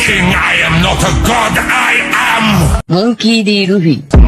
king. I am not a god. I am. Monkey D. Luffy.